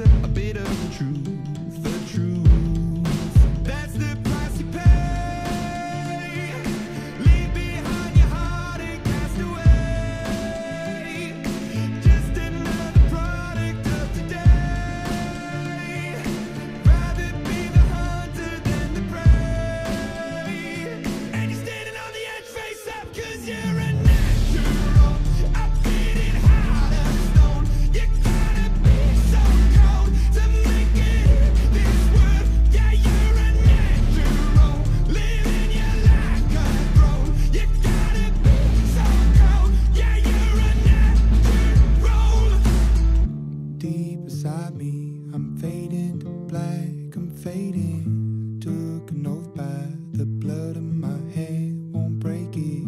A bit of the truth. deep inside me. I'm fading to black, I'm fading. Took an oath by the blood of my hand, won't break it.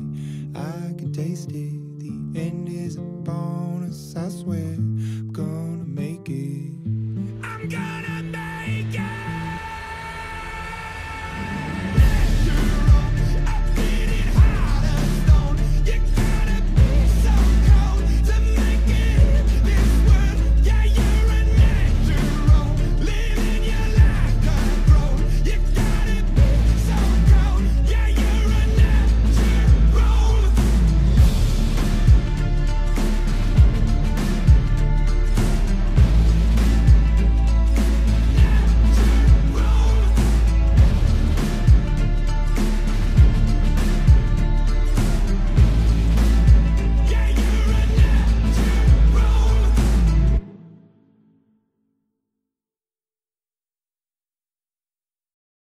I can taste it. The end is a bonus, I swear. I'm gonna.